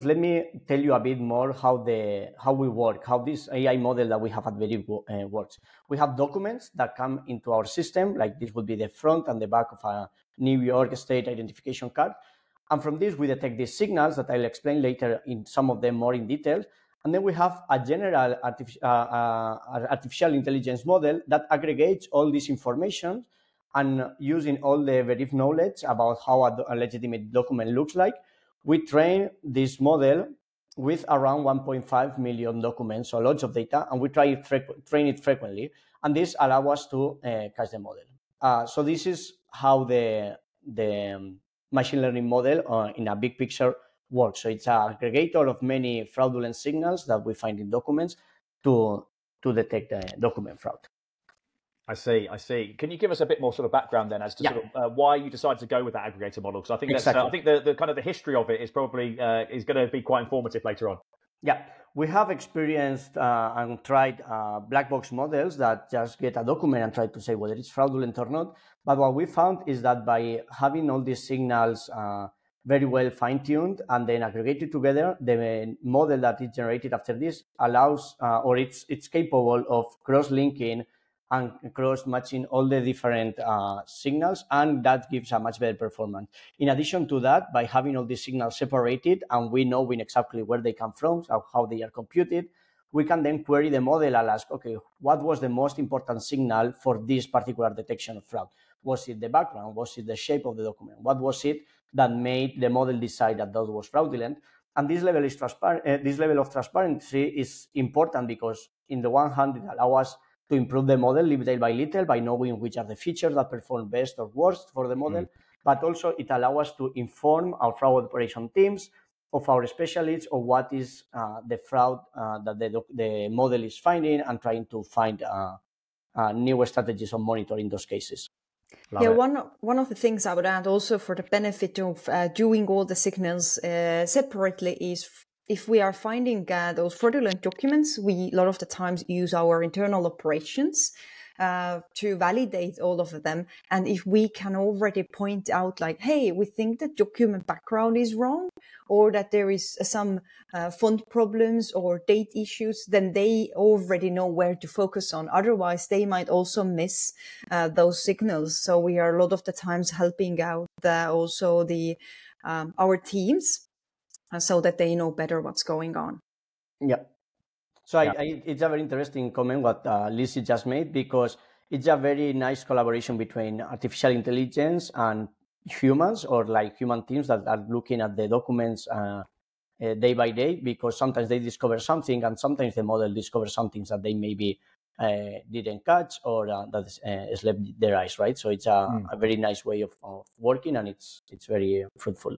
let me tell you a bit more how the how we work, how this AI model that we have at Veriff uh, works. We have documents that come into our system, like this would be the front and the back of a New York State identification card. And from this, we detect these signals that I'll explain later in some of them more in detail. And then we have a general artificial, uh, uh, artificial intelligence model that aggregates all this information and using all the Veriff knowledge about how a, a legitimate document looks like, we train this model with around 1.5 million documents, so lots of data, and we try train it frequently. And this allows us to uh, catch the model. Uh, so this is how the the um, machine learning model uh, in a big picture works. So it's an aggregator of many fraudulent signals that we find in documents to to detect document fraud. I see. I see. Can you give us a bit more sort of background then as to yeah. sort of uh, why you decided to go with that aggregator model? Because I think exactly. uh, I think the, the kind of the history of it is probably uh, is going to be quite informative later on. Yeah, we have experienced uh, and tried uh, black box models that just get a document and try to say whether it's fraudulent or not. But what we found is that by having all these signals uh, very well fine tuned and then aggregated together, the model that is generated after this allows or it's it's capable of cross linking and cross matching all the different uh, signals, and that gives a much better performance. In addition to that, by having all these signals separated and we knowing exactly where they come from, how, how they are computed, we can then query the model and ask, okay, what was the most important signal for this particular detection of fraud? Was it the background? Was it the shape of the document? What was it that made the model decide that that was fraudulent? And this level is transparent. Uh, this level of transparency is important because, in the one hand, it allows us to improve the model little by little by knowing which are the features that perform best or worst for the model. Mm. But also it allows us to inform our fraud operation teams of our specialists of what is uh, the fraud uh, that the, the model is finding and trying to find uh, uh newer strategies of monitoring those cases. Love yeah, it. one one of the things I would add also for the benefit of uh, doing all the signals uh, separately is if we are finding uh, those fraudulent documents, we a lot of the times use our internal operations uh, to validate all of them. And if we can already point out, like, hey, we think the document background is wrong, or that there is some uh, font problems or date issues, then they already know where to focus on. Otherwise, they might also miss uh, those signals. So we are a lot of the times helping out uh, also the um, our teams uh, so that they know better what's going on. Yeah. So yeah. I, I, it's a very interesting comment what uh, Lizzie just made because it's a very nice collaboration between artificial intelligence and humans or like human teams that are looking at the documents uh, uh, day by day because sometimes they discover something and sometimes the model discovers something that they maybe uh, didn't catch or uh, that uh, slept their eyes right so it's a, mm. a very nice way of, of, working and it's it's very fruitful